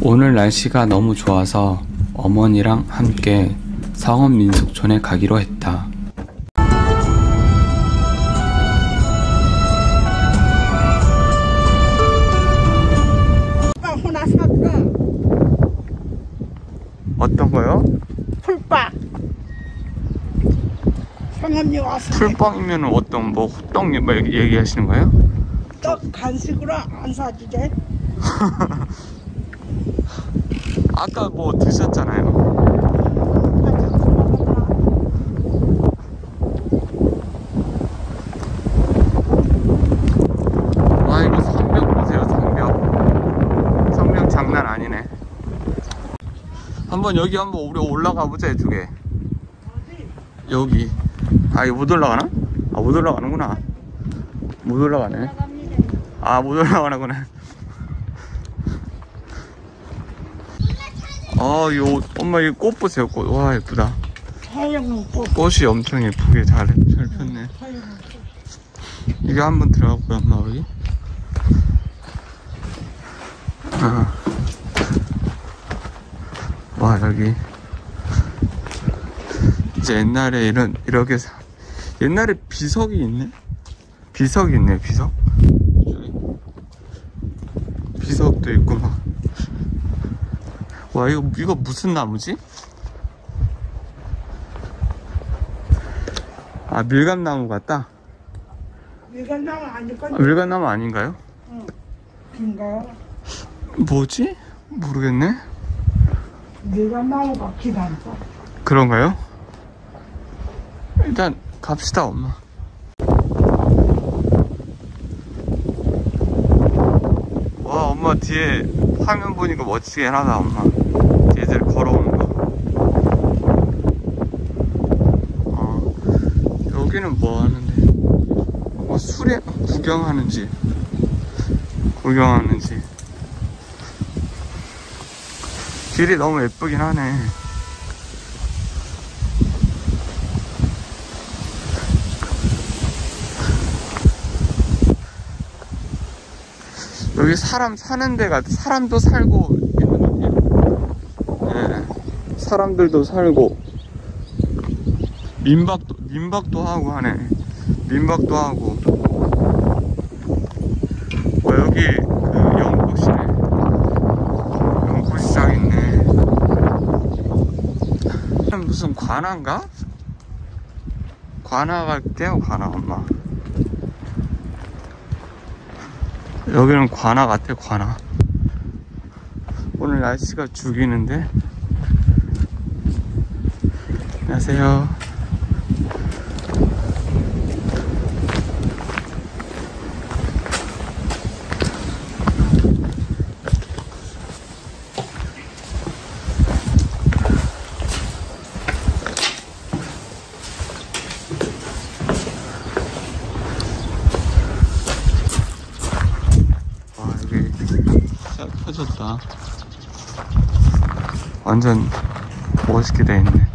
오늘 날씨가 너무 좋아서 어머니랑 함께 상원 민속촌에 가기로 했다. 빵 하나 샀다. 어떤 거요? 풀빵. 성함이 와서 풀빵이면 어떤 뭐 호떡 뭐 얘기- 얘기하시는 거예요? 떡 간식으로 안 사주제. 아까 뭐 드셨잖아요. 와 이거 성벽 보세요 성벽. 성벽 장난 아니네. 한번 여기 한번 우리 올라가 보자 이쪽에 여기. 아 이거 못 올라가나? 아 못 올라가는구나. 못 올라가네. 아 못 올라가는구나 아 이거 엄마 이 꽃 보세요 꽃 와 예쁘다. 태양은 꽃. 꽃이 엄청 예쁘게 잘, 잘 폈네. 이게 한번 들어갔고요 엄마 여기? 아. 와 여기. 이제 옛날에 이런 이렇게 사- 옛날에 비석이 있네? 비석이 있네 비석? 비석도 있고 막 와 이거 이거 무슨 나무지? 아 밀감나무 같다 밀간나무 아닐까? 아, 밀감나무 아닌가요? 긴가? 뭐지? 모르겠네. 밀간나무 같기도 않고. 그런가요? 일단 갑시다, 엄마. 와, 엄마 뒤에 화면 보니까 멋지게 해놔다, 엄마. 뒤에들 걸어오는 거. 어, 여기는 뭐 하는데? 뭐 수레 구경하는지, 구경하는지. 길이 너무 예쁘긴 하네. 여기 사람 사는 데가 사람도 살고. 사람들도 살고 민박도 민박도 하고 하네. 민박도 하고. 어, 여기 그 연꽃이네. 연꽃시장 있네. 무슨 관아인가? 관아 같대요, 관아 엄마. 여기는 관아 같아, 관아. 오늘 날씨가 죽이는데. 안녕하세요. 와 여기 쫙 펴졌다 완전 멋있게 돼 있네 예,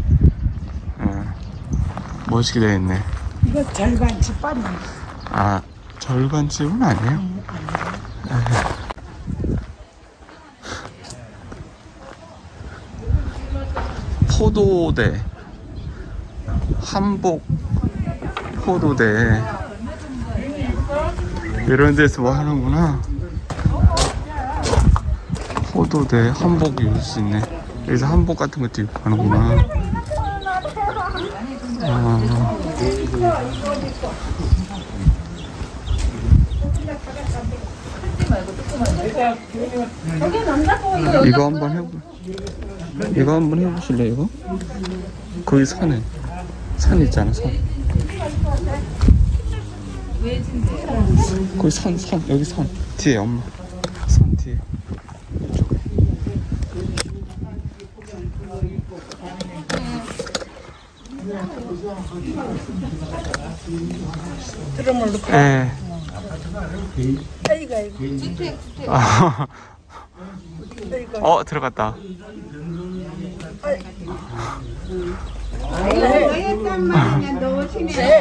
멋있게 돼 있네. 이거 절반치 빠네. 아 절반집은 아니에요? 예. 포도대. 한복 포도대. 이런 데서 뭐 하는구나. 포도대 한복 입을 수 있네. 여기서 한복 같은 것도 입고 하는구나 아. 이거 한번 해보 이거 한번 해보실래 이거? 거기 산에 산 있잖아 산 거기 산, 산, 여기 산 뒤에 엄마 산 뒤에 이쪽에 드럼을 넣고. 예. 어 들어갔다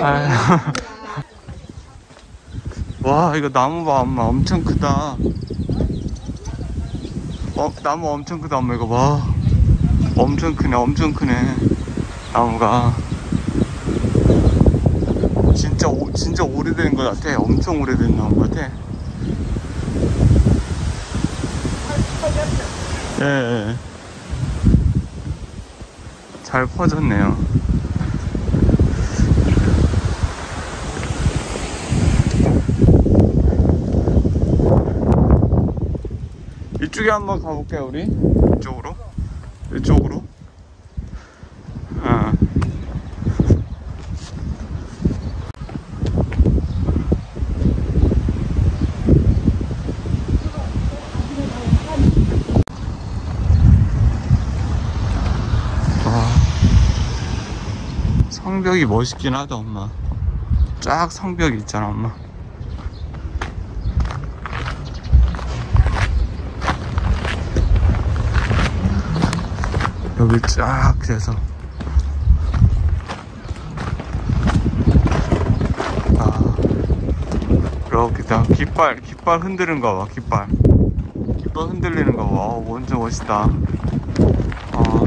아. 와 이거 나무 봐 엄마 엄청 크다 어, 나무 엄청 크다, 엄마, 이거 봐. 엄청 크네, 엄청 크네. 나무가. 진짜, 오, 진짜 오래된 것 같아. 엄청 오래된 나무 같아. 예, 예. 잘 퍼졌네요. 이쪽에 한번 가볼게요, 우리. 이쪽으로. 이쪽 성벽이 멋있긴 하다, 엄마. 쫙 성벽이 있잖아, 엄마. 여기 쫙 돼서. 아. 이렇게 다 깃발 깃발 흔드는 거봐 깃발. 깃발 흔들리는 거봐. 어, 완전 멋있다. 어